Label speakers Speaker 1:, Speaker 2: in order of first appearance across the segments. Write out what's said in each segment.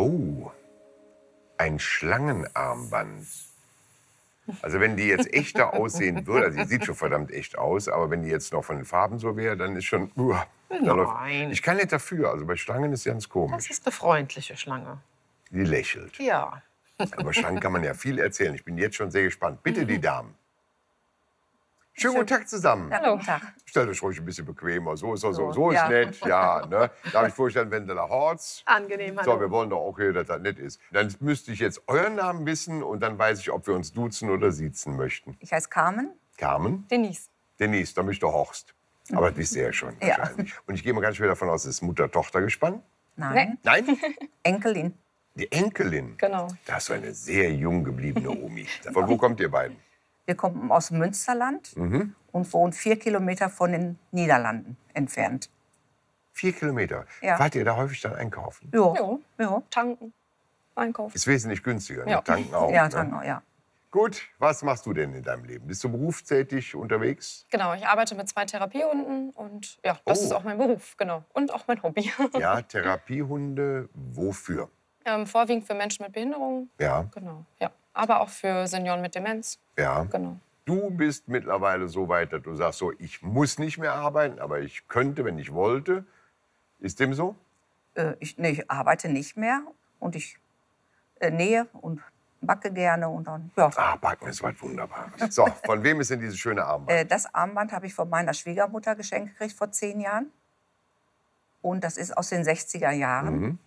Speaker 1: Oh, ein Schlangenarmband. Also wenn die jetzt echter aussehen würde, also die sieht schon verdammt echt aus, aber wenn die jetzt noch von den Farben so wäre, dann ist schon... läuft-
Speaker 2: Nein.
Speaker 1: Ich kann nicht dafür, also bei Schlangen ist ganz
Speaker 2: Das
Speaker 1: komisch.
Speaker 2: ist eine freundliche Schlange.
Speaker 1: Die lächelt.
Speaker 2: Ja.
Speaker 1: Über Schlangen kann man ja viel erzählen. Ich bin jetzt schon sehr gespannt. Bitte die Damen. Schönen guten Tag zusammen.
Speaker 3: Ja, guten Tag.
Speaker 1: Stellt euch ruhig ein bisschen bequemer. So ist, so, so,
Speaker 3: So,
Speaker 1: so ist
Speaker 3: ja.
Speaker 1: nett. Ja, ne? Darf ich vorstellen, Wendela Horz?
Speaker 2: Angenehm,
Speaker 1: So,
Speaker 2: hallo.
Speaker 1: wir wollen doch auch hier, dass das nett ist. Dann müsste ich jetzt euren Namen wissen und dann weiß ich, ob wir uns duzen oder siezen möchten.
Speaker 3: Ich heiße Carmen.
Speaker 1: Carmen?
Speaker 4: Denise.
Speaker 1: Denise, dann bist du Horst. Aber das wisst ihr ja schon
Speaker 3: Ja.
Speaker 1: wahrscheinlich. Und ich gehe mal ganz schwer davon aus, es ist Mutter-Tochter-Gespann.
Speaker 3: Nein.
Speaker 1: Nein?
Speaker 3: Enkelin.
Speaker 1: Die Enkelin.
Speaker 4: Genau.
Speaker 1: Das ist eine sehr jung gebliebene Omi. Von wo kommt ihr beiden?
Speaker 3: Wir kommen aus Münsterland
Speaker 1: Mhm.
Speaker 3: und wohnen vier Kilometer von den Niederlanden entfernt.
Speaker 1: Vier Kilometer.
Speaker 3: Ja.
Speaker 1: Fahrt ihr da häufig dann einkaufen?
Speaker 3: Jo. Ja,
Speaker 4: Tanken. Einkaufen.
Speaker 1: Ist wesentlich günstiger. Ne?
Speaker 4: Ja.
Speaker 1: Tanken auch.
Speaker 3: ja,
Speaker 1: ne?
Speaker 3: Tango, ja.
Speaker 1: Gut, was machst du denn in deinem Leben? Bist du berufstätig unterwegs?
Speaker 4: Genau, ich arbeite mit zwei Therapiehunden und ja, das
Speaker 1: Oh.
Speaker 4: ist auch mein Beruf, genau. Und auch mein Hobby.
Speaker 1: Ja, Therapiehunde. Wofür?
Speaker 4: ähm, vorwiegend für Menschen mit Behinderung,
Speaker 1: Ja,
Speaker 4: genau, ja. Aber auch für Senioren mit Demenz,
Speaker 1: ja.
Speaker 4: genau.
Speaker 1: Du bist mittlerweile so weit, dass du sagst, so, ich muss nicht mehr arbeiten, aber ich könnte, wenn ich wollte. Ist dem so?
Speaker 3: Äh, ich, nee, ich arbeite nicht mehr und ich äh, nähe und backe gerne und dann, ja.
Speaker 1: Ah, Backen ist was Wunderbares. So, von wem ist denn dieses schöne Armband?
Speaker 3: Äh, das Armband habe ich von meiner Schwiegermutter geschenkt gekriegt vor zehn Jahren. Und das ist aus den 60er Jahren.
Speaker 1: Mhm.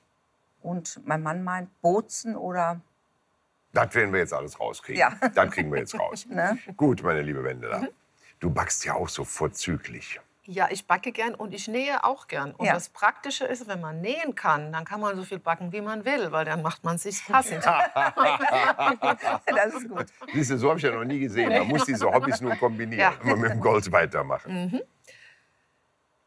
Speaker 3: Und mein Mann meint Bozen oder
Speaker 1: Das werden wir jetzt alles rauskriegen.
Speaker 3: Ja.
Speaker 1: Das kriegen wir jetzt raus.
Speaker 3: Ne?
Speaker 1: Gut, meine liebe Wendela. Du backst ja auch so vorzüglich.
Speaker 2: Ja, ich backe gern und ich nähe auch gern. Und
Speaker 3: Ja.
Speaker 2: das Praktische ist, wenn man nähen kann, dann kann man so viel backen, wie man will, weil dann macht man sich passend.
Speaker 3: das ist gut.
Speaker 1: Siehst du, so habe ich ja noch nie gesehen. Man muss diese Hobbys nur kombinieren.
Speaker 2: Ja.
Speaker 1: Immer mit dem Gold weitermachen.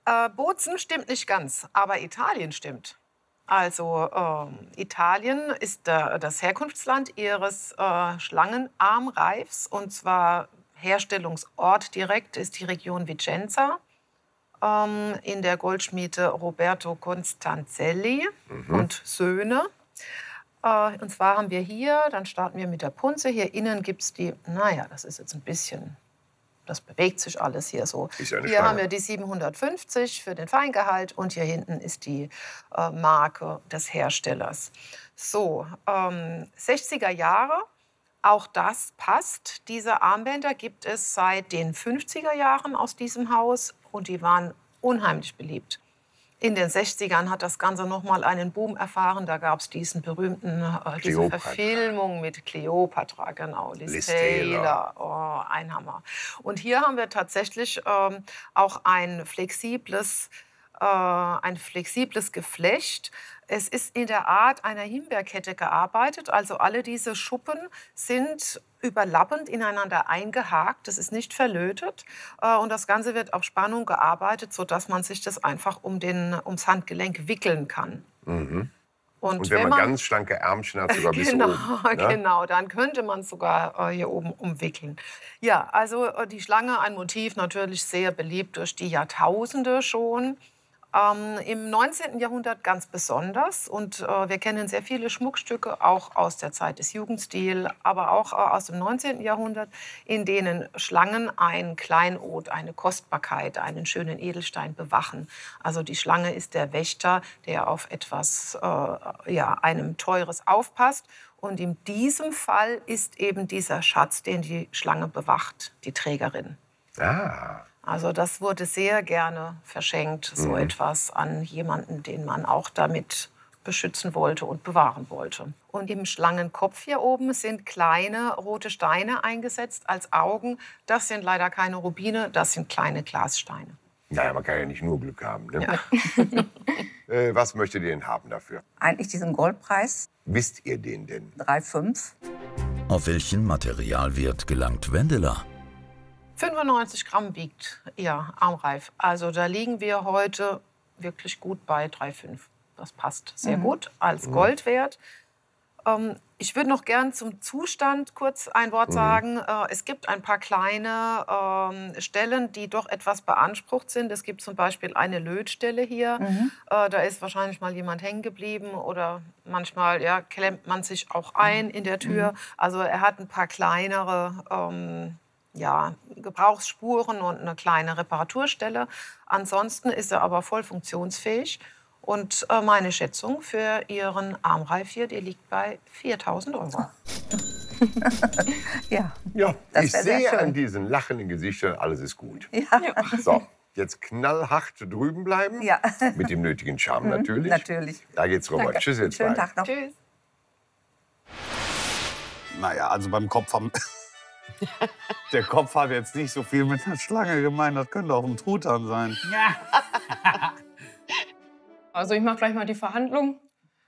Speaker 2: Äh, Bozen stimmt nicht ganz, aber Italien stimmt. Also ähm, Italien ist äh, das Herkunftsland ihres äh, Schlangenarmreifs und zwar Herstellungsort direkt ist die Region Vicenza ähm, in der Goldschmiede Roberto Constanzelli und Söhne. Äh, und zwar haben wir hier, dann starten wir mit der Punze. Hier innen gibt es die, naja, das ist jetzt ein bisschen, das bewegt sich alles hier so. Hier
Speaker 1: Schlange.
Speaker 2: haben wir die 750 für den Feingehalt und hier hinten ist die äh, Marke des Herstellers. So, ähm, 60er Jahre. Auch das passt. Diese Armbänder gibt es seit den 50er Jahren aus diesem Haus und die waren unheimlich beliebt. In den 60ern hat das Ganze noch mal einen Boom erfahren. Da gab es diesen berühmten, äh, diese. Verfilmung mit Cleopatra, genau, Liz,
Speaker 1: Liz
Speaker 2: Taylor. Oh, ein Hammer. Und hier haben wir tatsächlich ähm, auch ein flexibles, ein flexibles Geflecht. Es ist in der Art einer Himbeerkette gearbeitet. Also alle diese Schuppen sind überlappend ineinander eingehakt. Das ist nicht verlötet. Äh, Und das Ganze wird auf Spannung gearbeitet, sodass man sich das einfach um den, ums Handgelenk wickeln kann.
Speaker 1: Mhm. Und wenn,
Speaker 2: wenn
Speaker 1: man, ganz schlanke Ärmchen hat, sogar bis
Speaker 2: genau,
Speaker 1: oben. Ne?
Speaker 2: genau, dann könnte man sogar äh, hier oben umwickeln. Ja, also äh, die Schlange, ein Motiv natürlich sehr beliebt durch die Jahrtausende schon. Ähm, Im 19. Jahrhundert ganz besonders. Und äh, wir kennen sehr viele Schmuckstücke, auch aus der Zeit des Jugendstil, aber auch äh, aus dem 19. Jahrhundert, in denen Schlangen ein Kleinod, eine Kostbarkeit, einen schönen Edelstein bewachen. Also die Schlange ist der Wächter, der auf etwas, äh, ja, einem Teures aufpasst. Und in diesem Fall ist eben dieser Schatz, den die Schlange bewacht, die Trägerin.
Speaker 1: Ah,
Speaker 2: Also das wurde sehr gerne verschenkt, so
Speaker 1: Mhm.
Speaker 2: etwas an jemanden, den man auch damit beschützen wollte und bewahren wollte. Und im Schlangenkopf hier oben sind kleine rote Steine eingesetzt als Augen. Das sind leider keine Rubine, das sind kleine Glassteine.
Speaker 1: naja, man kann ja nicht nur Glück haben. Ne? äh, was möchtet ihr denn haben dafür?
Speaker 3: Eigentlich diesen Goldpreis,
Speaker 1: Wisst ihr den denn?
Speaker 3: 3,5.
Speaker 5: Auf welchen Materialwert gelangt Wendela?
Speaker 2: 95 Gramm wiegt ihr Armreif. Also da liegen wir heute wirklich gut bei 3,5. Das passt sehr gut als Goldwert. Ähm, ich würde noch gern zum Zustand kurz ein Wort sagen. Äh, es gibt ein paar kleine ähm, Stellen, die doch etwas beansprucht sind. Es gibt zum Beispiel eine Lötstelle hier. Äh, da ist wahrscheinlich mal jemand hängen geblieben oder manchmal ja, klemmt man sich auch ein in der Tür. Also er hat ein paar kleinere ähm, ja, Gebrauchsspuren und eine kleine Reparaturstelle. Ansonsten ist er aber voll funktionsfähig. Und äh, meine Schätzung für Ihren Armreif hier, die liegt bei 4000 Euro.
Speaker 3: Ja.
Speaker 1: Ja,
Speaker 3: Das
Speaker 1: ich sehe
Speaker 3: schön.
Speaker 1: an diesen lachenden Gesichtern, alles ist gut.
Speaker 3: Ja.
Speaker 1: So, jetzt knallhart drüben bleiben.
Speaker 3: Ja.
Speaker 1: Mit dem nötigen Charme natürlich.
Speaker 3: Natürlich.
Speaker 1: Da geht's rüber.
Speaker 4: Danke.
Speaker 1: Tschüss, jetzt
Speaker 3: Schönen
Speaker 1: bald.
Speaker 3: Tag noch.
Speaker 2: Tschüss.
Speaker 6: Naja, also beim Kopf haben. Der Kopf hat jetzt nicht so viel mit der Schlange gemeint. Das könnte auch ein Truthahn sein.
Speaker 4: Also ich mache gleich mal die Verhandlung.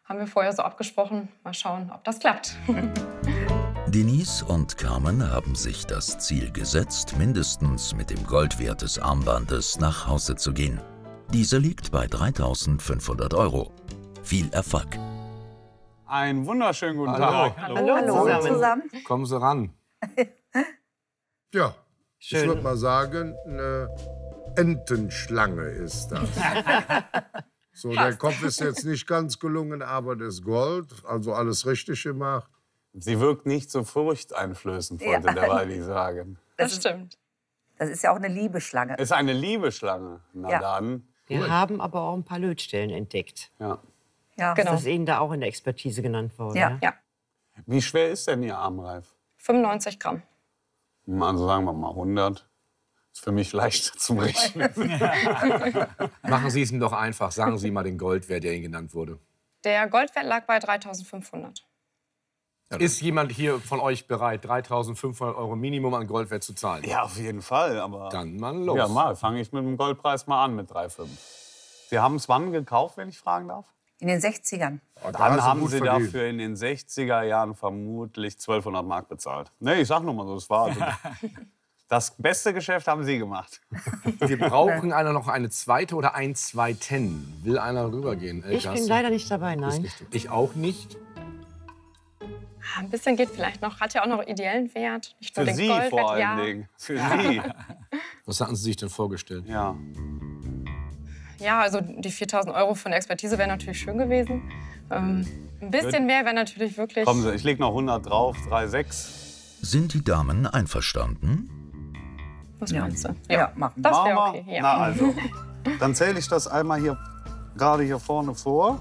Speaker 4: Haben wir vorher so abgesprochen. Mal schauen, ob das klappt.
Speaker 5: Denise und Carmen haben sich das Ziel gesetzt, mindestens mit dem Goldwert des Armbandes nach Hause zu gehen. Dieser liegt bei 3500 Euro. Viel Erfolg.
Speaker 6: Einen wunderschönen guten
Speaker 7: Hallo.
Speaker 6: Tag.
Speaker 3: Hallo zusammen.
Speaker 7: Kommen Sie ran.
Speaker 8: Ja, ich
Speaker 9: Schön.
Speaker 8: würde mal sagen, eine Entenschlange ist das. so, der Kopf ist jetzt nicht ganz gelungen, aber das Gold, also alles richtig gemacht.
Speaker 6: Sie wirkt nicht so furchteinflößend, wollte
Speaker 3: Ja.
Speaker 6: der Weili sagen.
Speaker 4: Das stimmt.
Speaker 3: Das ist ja auch eine Liebeschlange.
Speaker 6: Ist eine Liebeschlange. Na
Speaker 3: Ja.
Speaker 6: dann.
Speaker 9: Wir haben aber auch ein paar Lötstellen entdeckt.
Speaker 6: Ja.
Speaker 3: Ja.
Speaker 4: Genau.
Speaker 9: Das ist Ihnen da auch in der Expertise genannt worden.
Speaker 3: Ja.
Speaker 4: Ja,
Speaker 6: Wie schwer ist denn Ihr Armreif?
Speaker 4: 95 Gramm.
Speaker 6: Also sagen wir mal 100. Ist für mich leichter zum Rechnen.
Speaker 7: Machen Sie es ihm doch einfach. Sagen Sie mal den Goldwert, der Ihnen genannt wurde.
Speaker 4: Der Goldwert lag bei 3500.
Speaker 7: Ist jemand hier von euch bereit, 3.500 Euro Minimum an Goldwert zu zahlen?
Speaker 6: ja, auf jeden Fall. Aber
Speaker 7: Dann mal los.
Speaker 6: ja, mal fange ich mit dem Goldpreis mal an mit 3,5. Sie haben es wann gekauft, wenn ich fragen darf?
Speaker 3: In den 60ern.
Speaker 8: Oh, da
Speaker 6: Dann haben Sie
Speaker 8: verdient.
Speaker 6: dafür in den 60er Jahren vermutlich 1200 Mark bezahlt. Nee, ich sag nur mal so, es war also das beste Geschäft haben Sie gemacht.
Speaker 7: Wir brauchen einer noch eine zweite oder ein Zweiten. Will einer rübergehen?
Speaker 9: Ich
Speaker 7: Elke,
Speaker 9: bin leider nicht dabei, nein.
Speaker 7: nicht. Ich auch nicht.
Speaker 4: Ah, Ein bisschen geht vielleicht noch. Hat ja auch noch ideellen Wert. Nicht nur
Speaker 6: Für
Speaker 4: den
Speaker 6: Sie
Speaker 4: Goldwert.
Speaker 6: vor allen
Speaker 4: ja.
Speaker 6: Dingen. Für Sie.
Speaker 7: Was hatten Sie sich denn vorgestellt?
Speaker 6: Ja.
Speaker 4: Ja, also die 4000 Euro von der Expertise wären natürlich schön gewesen. Ähm, ein bisschen mehr wäre natürlich wirklich.
Speaker 6: Kommen Sie, ich leg noch 100 drauf, 3,6.
Speaker 5: Sind die Damen einverstanden?
Speaker 4: Was meinst du?
Speaker 3: Ja, machen.
Speaker 4: Das wäre
Speaker 6: Machen wir?
Speaker 4: okay. Ja.
Speaker 6: Na also, dann zähle ich das einmal hier gerade hier vorne vor.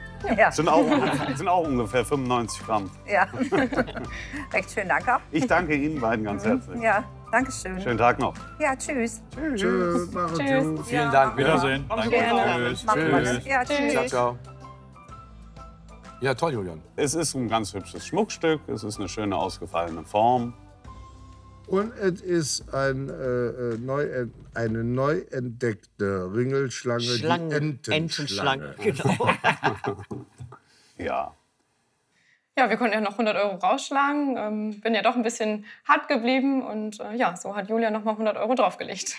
Speaker 3: Ja.
Speaker 6: Sind auch, sind auch ungefähr 95 Gramm.
Speaker 3: ja. Recht schön, danke.
Speaker 6: Ich danke Ihnen beiden ganz herzlich.
Speaker 3: Ja, danke schön.
Speaker 6: Schönen Tag noch.
Speaker 3: Ja, tschüss.
Speaker 8: Tschüss,
Speaker 4: Tschüss.
Speaker 8: gut.
Speaker 7: Vielen Dank.
Speaker 10: Wiedersehen.
Speaker 3: Gerne.
Speaker 10: Tschüss.
Speaker 3: Das. Ja,
Speaker 7: Ciao,
Speaker 3: tschüss.
Speaker 7: ciao. Ja, toll, Julian.
Speaker 6: Es ist ein ganz hübsches Schmuckstück. Es ist eine schöne ausgefallene Form.
Speaker 8: Und es ist ein, äh, äh, neu, ent- eine neu entdeckte Ringelschlange,
Speaker 9: Schlangen,
Speaker 8: die Entenschlange.
Speaker 9: Entenschlangen. Genau.
Speaker 6: Ja.
Speaker 4: Ja, wir konnten ja noch 100 Euro rausschlagen. Ähm, bin ja doch ein bisschen hart geblieben und äh, ja, so hat Julia noch mal 100 Euro draufgelegt.